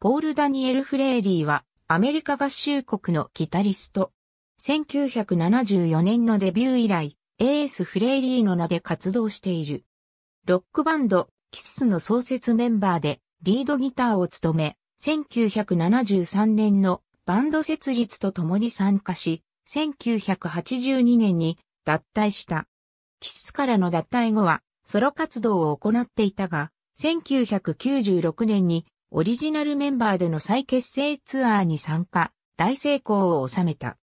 ポール・ダニエル・フレーリーはアメリカ合衆国のギタリスト。1974年のデビュー以来、エース・フレーリーの名で活動している。ロックバンド、キスの創設メンバーでリードギターを務め、1973年のバンド設立と共に参加し、1982年に脱退した。キスからの脱退後はソロ活動を行っていたが、1996年にオリジナルメンバーでの再結成ツアーに参加、大成功を収めた。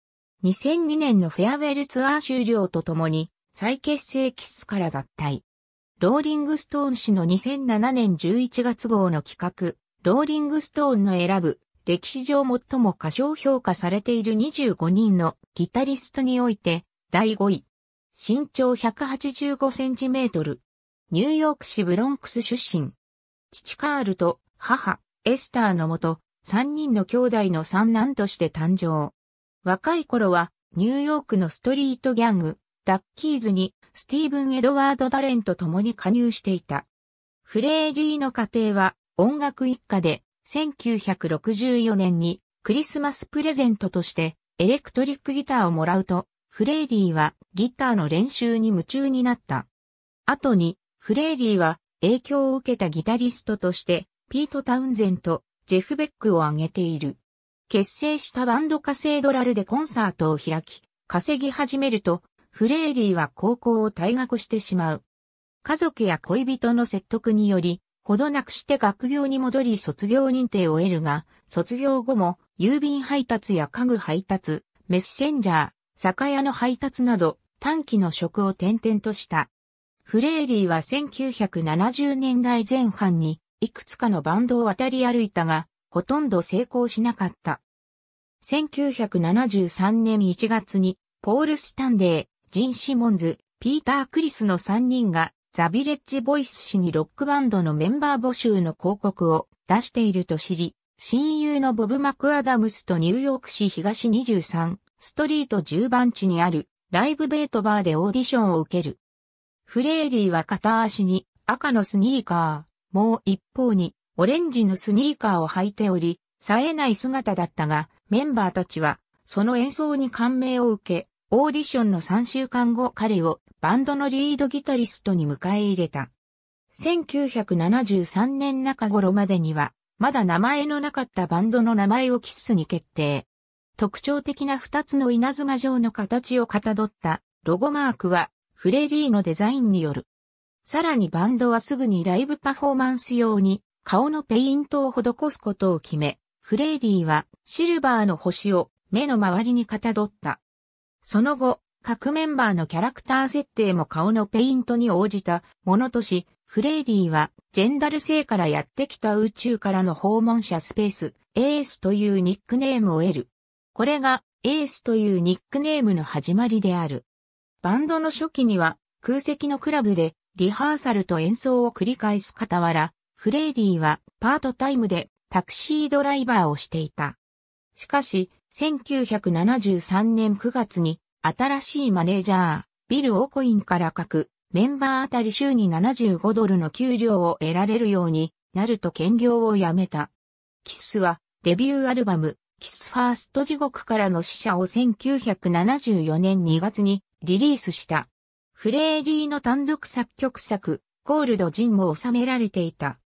2002年のフェアウェルツアー終了とともに再結成キスから脱退。ローリングストーン氏の2007年11月号の企画、ローリングストーンの選ぶ歴史上最も過小評価されている25人のギタリストにおいて第5位。身長185センチメートル。ニューヨーク市ブロンクス出身。父カールと母、エスターのもと、3人の兄弟の三男として誕生。若い頃は、ニューヨークのストリートギャング、ダッキーズに、スティーブン・エドワード・ダレンと共に加入していた。フレーリーの家庭は、音楽一家で、1964年に、クリスマスプレゼントとして、エレクトリックギターをもらうと、フレーリーはギターの練習に夢中になった。後に、フレーリーは影響を受けたギタリストとして、ピート・タウンゼンとジェフ・ベックを挙げている。結成したバンドカセードラルでコンサートを開き、稼ぎ始めると、フレーリーは高校を退学してしまう。家族や恋人の説得により、ほどなくして学業に戻り卒業認定を得るが、卒業後も郵便配達や家具配達、メッセンジャー、酒屋の配達など短期の職を転々とした。フレーリーは1970年代前半にいくつかのバンドを渡り歩いたが、ほとんど成功しなかった。1973年1月に、ポール・スタンデー、ジン・シモンズ、ピーター・クリスの3人が、ザ・ビレッジ・ボイス氏にロックバンドのメンバー募集の広告を出していると知り、親友のボブ・マクアダムスとニューヨーク市東23、ストリート10番地にあるライブベートバーでオーディションを受ける。フレーリーは片足に赤のスニーカー、もう一方にオレンジのスニーカーを履いており、冴えない姿だったが、メンバーたちは、その演奏に感銘を受け、オーディションの3週間後彼をバンドのリードギタリストに迎え入れた。1973年中頃までには、まだ名前のなかったバンドの名前をキッスに決定。特徴的な二つの稲妻状の形をかたどったロゴマークはフレリーのデザインによる。さらにバンドはすぐにライブパフォーマンス用に顔のペイントを施すことを決め、フレーリーはシルバーの星を目の周りにかたどった。その後、各メンバーのキャラクター設定も顔のペイントに応じたものとし、フレーリーはジェンダル星からやってきた宇宙からの訪問者スペース、エースというニックネームを得る。これがエースというニックネームの始まりである。バンドの初期には空席のクラブでリハーサルと演奏を繰り返す傍ら、フレーディはパートタイムでタクシードライバーをしていた。しかし、1973年9月に新しいマネージャー、ビル・オコインから書くメンバーあたり週に75ドルの給料を得られるようになると兼業をやめた。キスはデビューアルバム、キスファースト地獄からの死者を1974年2月にリリースした。フレーリーの単独作曲作、コールド・ジンも収められていた。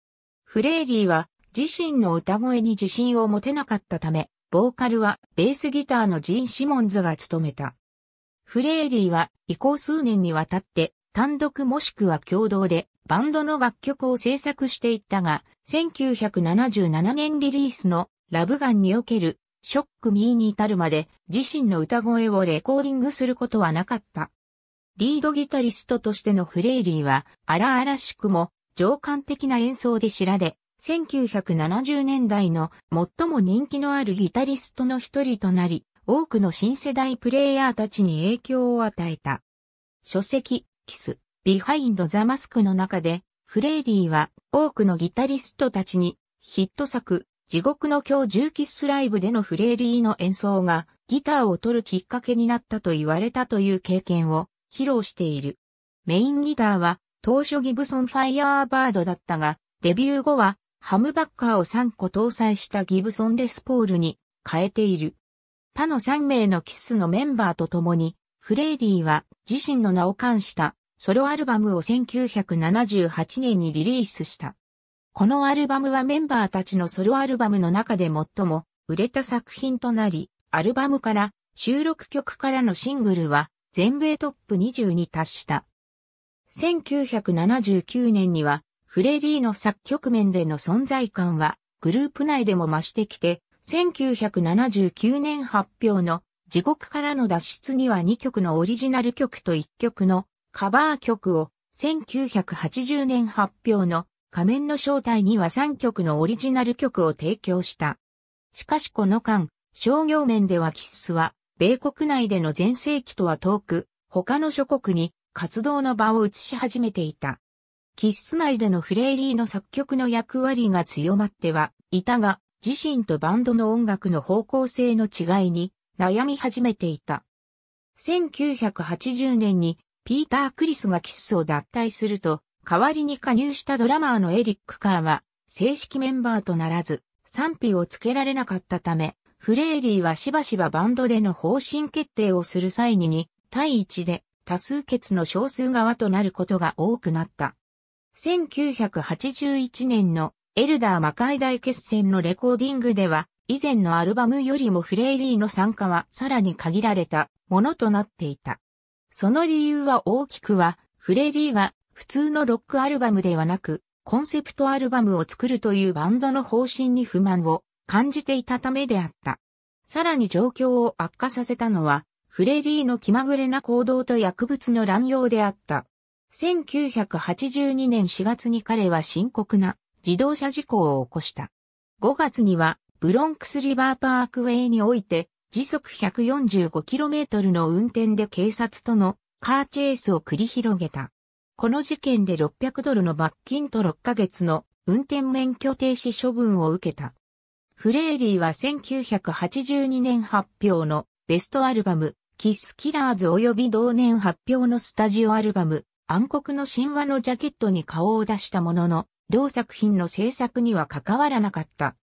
フレーリーは自身の歌声に自信を持てなかったため、ボーカルはベースギターのジン・シモンズが務めた。フレーリーは移行数年にわたって単独もしくは共同でバンドの楽曲を制作していったが、1977年リリースのラブガンにおけるショックミーに至るまで自身の歌声をレコーディングすることはなかった。リードギタリストとしてのフレイリーは荒々しくも情感的な演奏で知られ、1970年代の最も人気のあるギタリストの一人となり、多くの新世代プレイヤーたちに影響を与えた。書籍、キス、ビハインド・ザ・マスクの中で、フレイリーは多くのギタリストたちにヒット作、地獄の今日重キスライブでのフレイリーの演奏がギターを取るきっかけになったと言われたという経験を披露している。メインギターは当初ギブソンファイヤーバードだったが、デビュー後はハムバッカーを3個搭載したギブソンレスポールに変えている。他の3名のキスのメンバーと共に、フレイディは自身の名を冠したソロアルバムを1978年にリリースした。このアルバムはメンバーたちのソロアルバムの中で最も売れた作品となり、アルバムから収録曲からのシングルは全米トップ20に達した。1979年にはフレディの作曲面での存在感はグループ内でも増してきて、1979年発表の地獄からの脱出には2曲のオリジナル曲と1曲のカバー曲を、1980年発表の仮面の正体には3曲のオリジナル曲を提供した。しかしこの間、商業面ではキッスは、米国内での全盛期とは遠く、他の諸国に活動の場を移し始めていた。キッス内でのフレイリーの作曲の役割が強まってはいたが、自身とバンドの音楽の方向性の違いに悩み始めていた。1980年にピーター・クリスがキスを脱退すると、代わりに加入したドラマーのエリック・カーは正式メンバーとならず、賛否をつけられなかったため、フレイリーはしばしばバンドでの方針決定をする際にに、対一で多数決の少数側となることが多くなった。1981年のエルダー魔界大決戦のレコーディングでは、以前のアルバムよりもフレイリーの参加はさらに限られたものとなっていた。その理由は大きくは、フレイリーが普通のロックアルバムではなく、コンセプトアルバムを作るというバンドの方針に不満を感じていたためであった。さらに状況を悪化させたのは、フレディの気まぐれな行動と薬物の乱用であった。1982年4月に彼は深刻な自動車事故を起こした。5月にはブロンクスリバーパークウェイにおいて時速 145km の運転で警察とのカーチェイスを繰り広げた。この事件で600ドルの罰金と6ヶ月の運転免許停止処分を受けた。フレーリーは1982年発表のベストアルバム、キスキラーズ及び同年発表のスタジオアルバム、暗黒の神話のジャケットに顔を出したものの、両作品の制作には関わらなかった。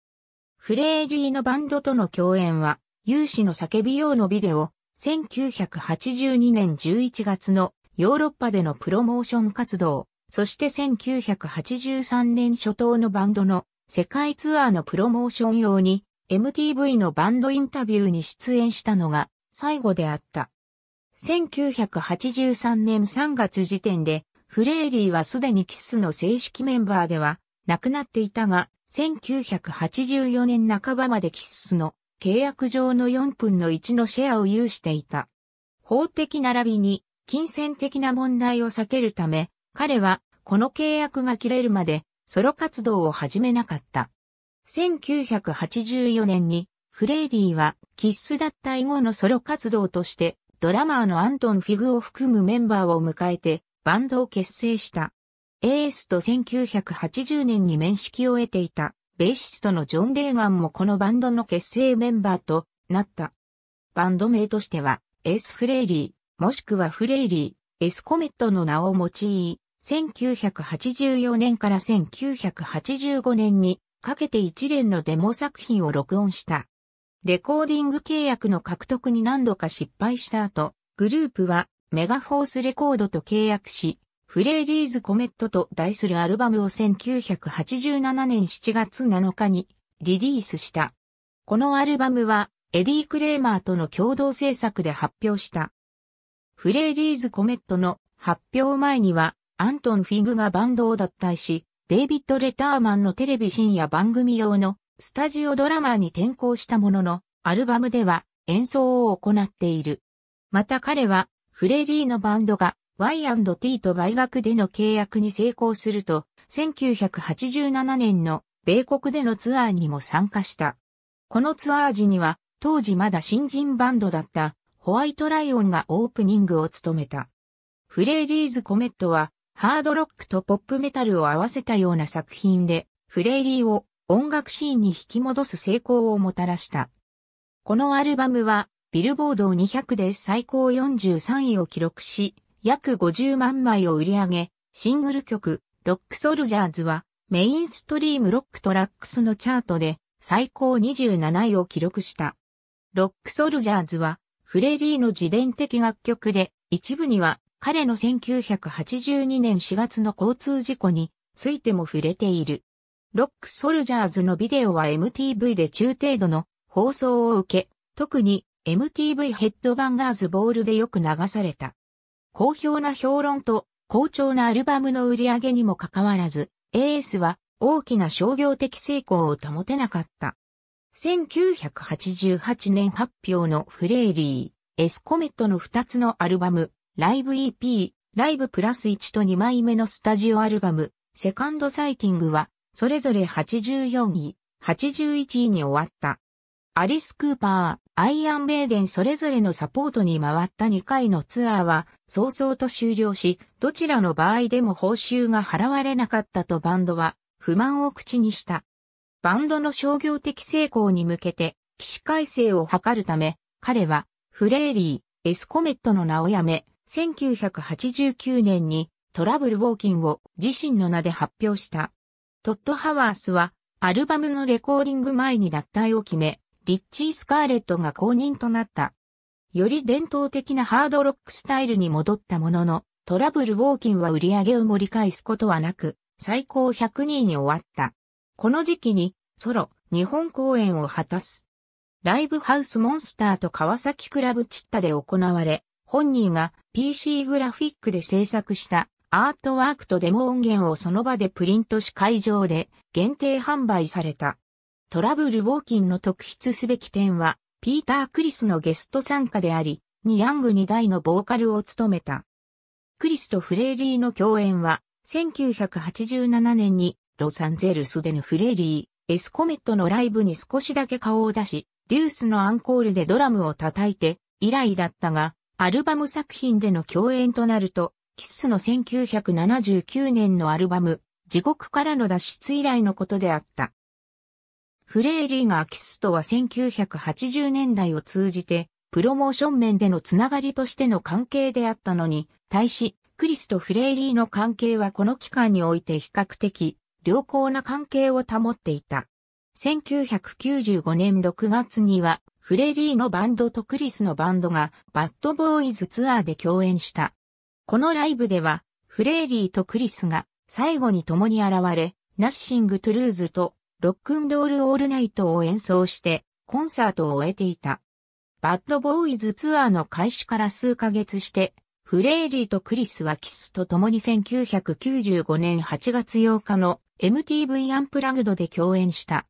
フレーリーのバンドとの共演は、有志の叫び用のビデオ、1982年11月のヨーロッパでのプロモーション活動、そして1983年初頭のバンドの世界ツアーのプロモーション用に MTV のバンドインタビューに出演したのが最後であった。1983年3月時点で、フレーリーはすでにキスの正式メンバーではなくなっていたが、1984年半ばまでキスの契約上の4分の1のシェアを有していた。法的並びに金銭的な問題を避けるため、彼はこの契約が切れるまでソロ活動を始めなかった。1984年にフレーリーはキッス脱退後のソロ活動としてドラマーのアントン・フィグを含むメンバーを迎えてバンドを結成した。エースと1980年に面識を得ていたベーシストのジョン・レーガンもこのバンドの結成メンバーとなった。バンド名としてはエース・フレーリー、もしくはフレイリー、エスコメットの名を用い、1984年から1985年にかけて一連のデモ作品を録音した。レコーディング契約の獲得に何度か失敗した後、グループはメガフォースレコードと契約し、フレーリーズコメットと題するアルバムを1987年7月7日にリリースした。このアルバムはエディ・クレーマーとの共同制作で発表した。フレーリーズコメットの発表前にはアントン・フィグがバンドを脱退し、デイビッド・レターマンのテレビ深夜番組用のスタジオドラマーに転向したものの、アルバムでは演奏を行っている。また彼は、フレディのバンドが Y&T と売学での契約に成功すると、1987年の米国でのツアーにも参加した。このツアー時には、当時まだ新人バンドだったホワイトライオンがオープニングを務めた。フレーディーズ・コメットは、ハードロックとポップメタルを合わせたような作品で、フレイリーを音楽シーンに引き戻す成功をもたらした。このアルバムは、ビルボード200で最高43位を記録し、約50万枚を売り上げ、シングル曲、ロックソルジャーズは、メインストリームロックトラックスのチャートで最高27位を記録した。ロックソルジャーズはフレーリーの自伝的楽曲で一部には彼の1982年4月の交通事故についても触れている。ロックソルジャーズのビデオは MTV で中程度の放送を受け、特に MTV ヘッドバンガーズボールでよく流された。好評な評論と好調なアルバムの売り上げにもかかわらず、AS は大きな商業的成功を保てなかった。1988年発表のフレーリー、エスコメットの2つのアルバム、ライブ EP、ライブプラス1と2枚目のスタジオアルバム、セカンドサイティングは、それぞれ84位、81位に終わった。アリス・クーパー、アイアン・ベーデンそれぞれのサポートに回った2回のツアーは、早々と終了し、どちらの場合でも報酬が払われなかったとバンドは不満を口にした。バンドの商業的成功に向けて、起死改正を図るため、彼は、フレーリー、エスコメットの名を辞め、1989年にトラブルウォーキンを自身の名で発表した。トッド・ハワースはアルバムのレコーディング前に脱退を決め、リッチー・スカーレットが公認となった。より伝統的なハードロックスタイルに戻ったものの、トラブルウォーキンは売り上げを盛り返すことはなく、最高100人に終わった。この時期にソロ、日本公演を果たす。ライブハウスモンスターと川崎クラブチッタで行われ、本人が PC グラフィックで制作したアートワークとデモ音源をその場でプリントし会場で限定販売された。トラブルウォーキンの特筆すべき点は、ピーター・クリスのゲスト参加であり、ニヤング2代のボーカルを務めた。クリスとフレーリーの共演は、1987年にロサンゼルスでのフレーリー、エスコメットのライブに少しだけ顔を出し、デュースのアンコールでドラムを叩いて以来だったが、アルバム作品での共演となると、キスの1979年のアルバム、地獄からの脱出以来のことであった。フレーリーがキスとは1980年代を通じて、プロモーション面でのつながりとしての関係であったのに、対し、クリスとフレーリーの関係はこの期間において比較的良好な関係を保っていた。1995年6月にはフレディのバンドとクリスのバンドがバッドボーイズツアーで共演した。このライブではフレーリーとクリスが最後に共に現れ、ナッシングトゥルーズとロックンロールオールナイトを演奏してコンサートを終えていた。バッドボーイズツアーの開始から数ヶ月して、フレーリーとクリスはキスと共に1995年8月8日の MTV アンプラグドで共演した。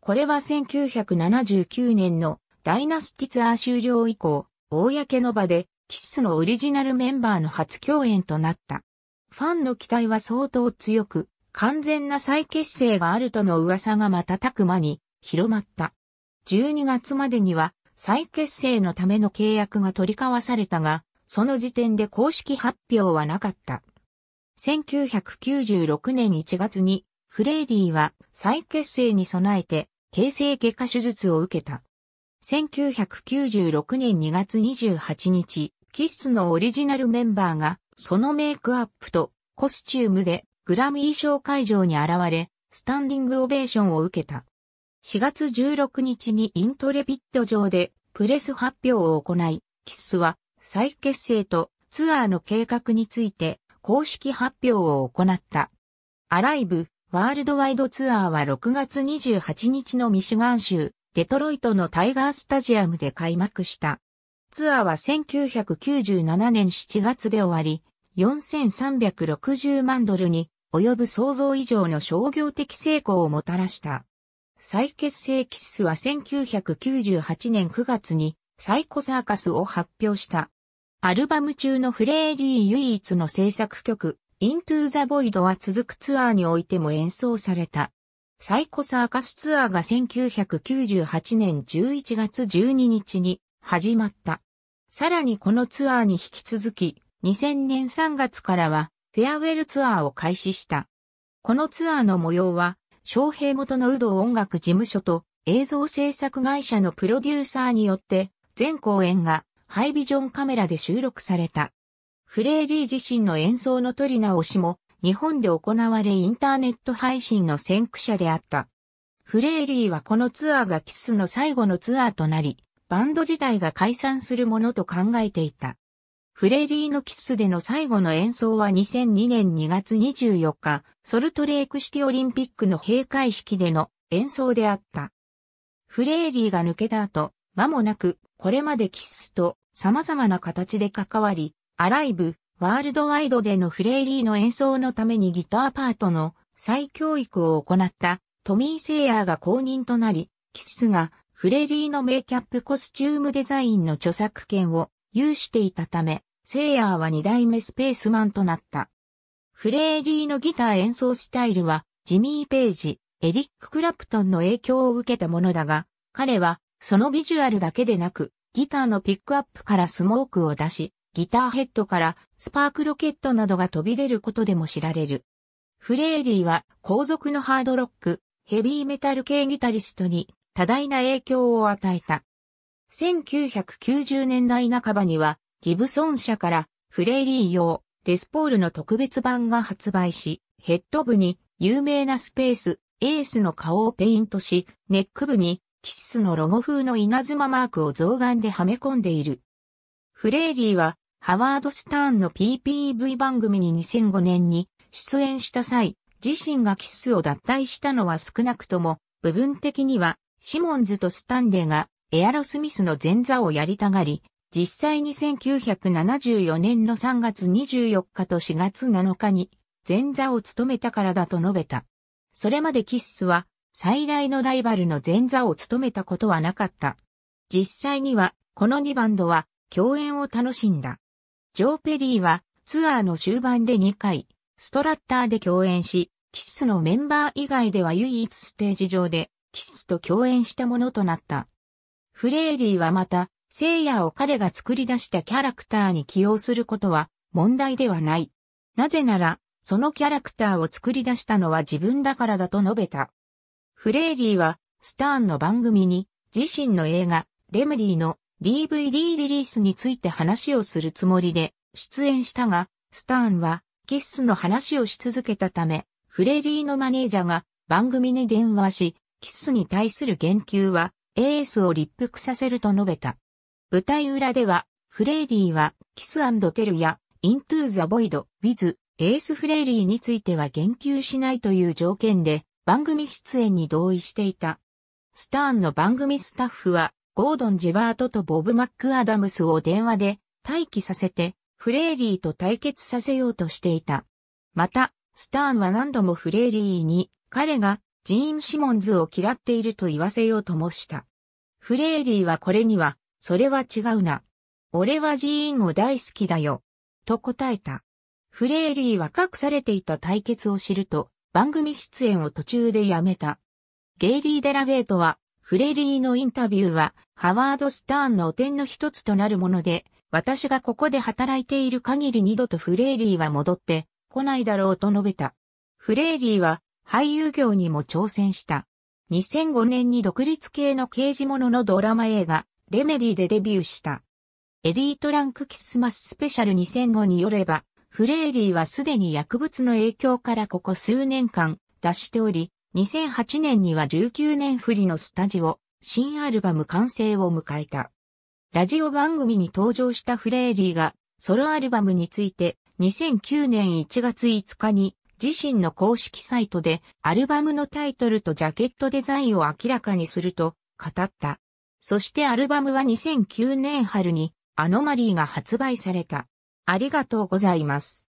これは1979年のダイナスティツアー終了以降、公の場で、キッスのオリジナルメンバーの初共演となった。ファンの期待は相当強く、完全な再結成があるとの噂が瞬く間に広まった。12月までには再結成のための契約が取り交わされたが、その時点で公式発表はなかった。1996年1月にフレーディは再結成に備えて形成外科手術を受けた。1996年2月28日、キッスのオリジナルメンバーが、そのメイクアップとコスチュームでグラミー賞会場に現れ、スタンディングオベーションを受けた。4月16日にイントレピッド上でプレス発表を行い、キッスは再結成とツアーの計画について公式発表を行った。アライブ、ワールドワイドツアーは6月28日のミシガン州、デトロイトのタイガースタジアムで開幕した。ツアーは1997年7月で終わり、4360万ドルに及ぶ想像以上の商業的成功をもたらした。再結成キッスは1998年9月にサイコサーカスを発表した。アルバム中のフレーリー唯一の制作曲、Into the Void は続くツアーにおいても演奏された。サイコサーカスツアーが1998年11月12日に始まった。さらにこのツアーに引き続き、2000年3月からはフェアウェルツアーを開始した。このツアーの模様は、昌平元の有働音楽事務所と映像制作会社のプロデューサーによって全公演がハイビジョンカメラで収録された。フレーリー自身の演奏の取り直しも日本で行われインターネット配信の先駆者であった。フレーリーはこのツアーがキスの最後のツアーとなり、バンド自体が解散するものと考えていた。フレーリーのキスでの最後の演奏は2002年2月24日、ソルトレークシティオリンピックの閉会式での演奏であった。フレーリーが抜けた後、間もなく、これまでキスと様々な形で関わり、アライブ、ワールドワイドでのフレーリーの演奏のためにギターパートの再教育を行ったトミー・セイヤーが公認となり、キスがフレーリーのメイキャップコスチュームデザインの著作権を有していたため、セイヤーは二代目スペースマンとなった。フレーリーのギター演奏スタイルは、ジミー・ページ、エリック・クラプトンの影響を受けたものだが、彼は、そのビジュアルだけでなく、ギターのピックアップからスモークを出し、ギターヘッドからスパークロケットなどが飛び出ることでも知られる。フレーリーは後続のハードロック、ヘビーメタル系ギタリストに多大な影響を与えた。1990年代半ばにはギブソン社からフレーリー用レスポールの特別版が発売し、ヘッド部に有名なスペース、エースの顔をペイントし、ネック部にキッスのロゴ風の稲妻マークを象嵌ではめ込んでいる。フレーリーはハワード・スターンの PPV 番組に2005年に出演した際、自身がキスを脱退したのは少なくとも、部分的にはシモンズとスタンレーがエアロスミスの前座をやりたがり、実際に1974年の3月24日と4月7日に前座を務めたからだと述べた。それまでキッスは最大のライバルの前座を務めたことはなかった。実際にはこの2バンドは共演を楽しんだ。ジョー・ペリーはツアーの終盤で2回ストラッターで共演し、キッスのメンバー以外では唯一ステージ上でキッスと共演したものとなった。フレーリーはまた聖夜を彼が作り出したキャラクターに起用することは問題ではない。なぜなら、そのキャラクターを作り出したのは自分だからだと述べた。フレーリーは、スターンの番組に、自身の映画、レムディの DVD リリースについて話をするつもりで出演したが、スターンは、キッスの話をし続けたため、フレーリーのマネージャーが番組に電話し、キッスに対する言及は、エースを立腹させると述べた。舞台裏では、フレーリーは、キステルや、イントゥーザボイド、ウィズ、エースフレーリーについては言及しないという条件で、番組出演に同意していた。スターンの番組スタッフは、ゴードン・ジェバートとボブ・マック・アダムスを電話で待機させて、フレーリーと対決させようとしていた。また、スターンは何度もフレーリーに、彼がジーン・シモンズを嫌っていると言わせようともした。フレーリーはこれにはそれは違うな。俺はジーンを大好きだよ。と答えた。フレーリーは隠されていた対決を知ると、番組出演を途中でやめた。ゲイリー・デラベートは、フレーリーのインタビューは、ハワード・スターンの汚点の一つとなるもので、私がここで働いている限り二度とフレーリーは戻って来ないだろうと述べた。フレーリーは俳優業にも挑戦した。2005年に独立系の刑事物のドラマ映画、レメディでデビューした。エディートランクキスマススペシャル2005によれば、フレーリーはすでに薬物の影響からここ数年間脱しており、2008年には19年振りのスタジオ、新アルバム完成を迎えた。ラジオ番組に登場したフレーリーが、ソロアルバムについて、2009年1月5日に自身の公式サイトでアルバムのタイトルとジャケットデザインを明らかにすると語った。そしてアルバムは2009年春にアノマリーが発売された。ありがとうございます。